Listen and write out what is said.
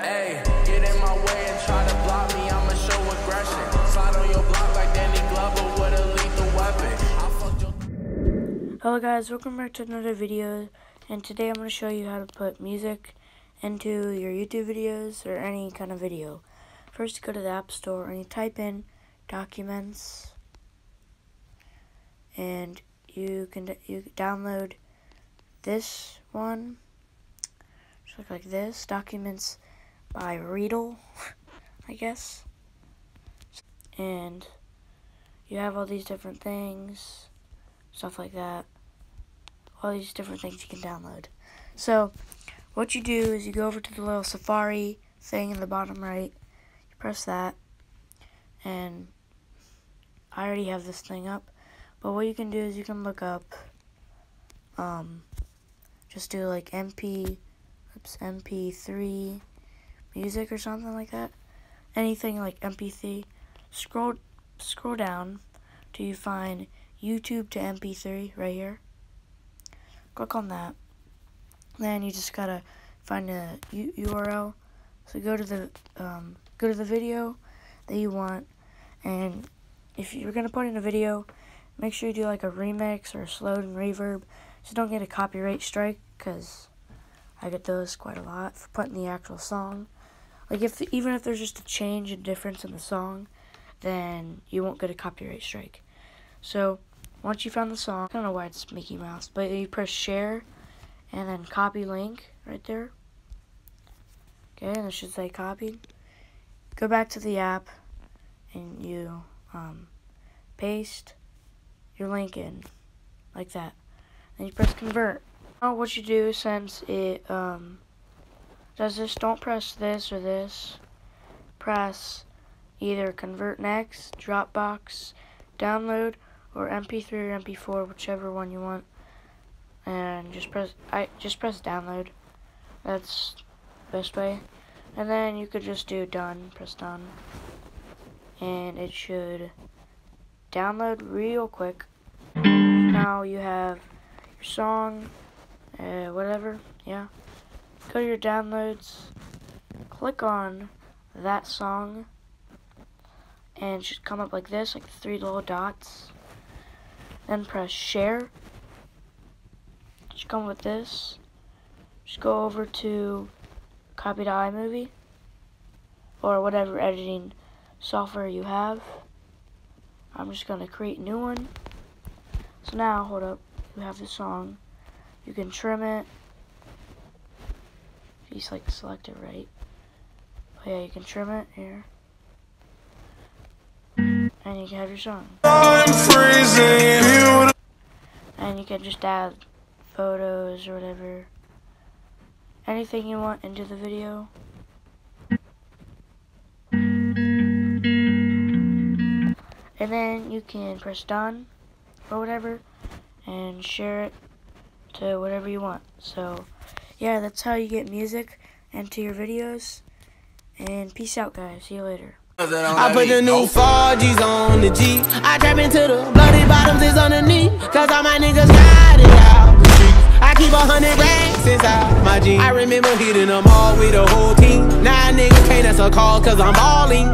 Hey, get in my way and try to block me, I'ma show aggression. Slide on your block like Danny Glover with a lethal weapon. Hello guys, welcome back to another video. And today I'm going to show you how to put music into your YouTube videos or any kind of video. First, go to the App Store and you type in Documents. And you can you download this one. Just look like this. Documents by Readle, I guess. And you have all these different things, stuff like that. All these different things you can download. So, what you do is you go over to the little Safari thing in the bottom right. You press that, and I already have this thing up. But what you can do is you can look up, um, just do like MP, oops, MP3 music or something like that. Anything like MP3. Scroll, scroll down till you find YouTube to MP3 right here. Click on that. Then you just gotta find a U URL. So go to the um, go to the video that you want, and if you're gonna put in a video, make sure you do like a remix or a slowed and reverb so don't get a copyright strike because I get those quite a lot for putting the actual song. Like if even if there's just a change and difference in the song, then you won't get a copyright strike. So once you found the song, I don't know why it's Mickey Mouse, but you press share and then copy link right there. Okay, and it should say copied. Go back to the app and you um, paste your link in like that. Then you press convert. Now what you do since it um, does this, don't press this or this. Press either convert next, Dropbox, download, or MP3 or MP4, whichever one you want. And just press I just press download. That's best way. And then you could just do done, press done. And it should download real quick. Now you have your song, uh, whatever, yeah. Go to your downloads, click on that song, and it should come up like this, like three little dots. Then press share. It should come with this. Just go over to copy to iMovie or whatever editing software you have. I'm just going to create a new one. So now, hold up, you have the song. You can trim it. If you like select it right. Oh yeah, you can trim it here. And you can have your song. And you can just add photos or whatever. Anything you want into the video. And then you can press done or whatever and share it to whatever you want. So, yeah, that's how you get music into your videos. And peace out, guys. See you later. I put the new 4Gs on the G. I trap into the bloody bottoms is underneath. Cause all my niggas got it out. I keep a hundred racks inside my jeans. I remember hitting them all with the whole team. Now niggas can't answer call cause I'm balling.